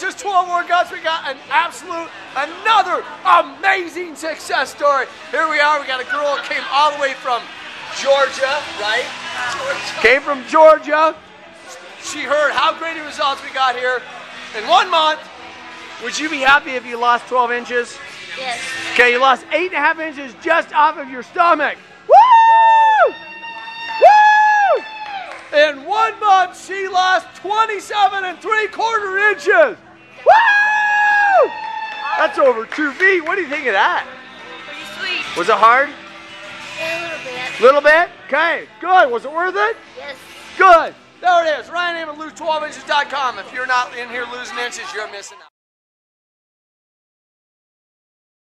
12 inches, 12 more guts. We got an absolute, another amazing success story. Here we are. We got a girl that came all the way from Georgia, right? Georgia. Came from Georgia. She heard how great the results we got here in one month. Would you be happy if you lost 12 inches? Yes. Okay, you lost eight and a half inches just off of your stomach. Woo! Woo! In one month, she lost 27 and three quarter inches. That's over two feet. What do you think of that? Pretty sweet. Was it hard? Yeah, a little bit. Little bit? Okay, good. Was it worth it? Yes. Good. There it is. Ryan Lose12inches.com. If you're not in here losing inches, you're missing out.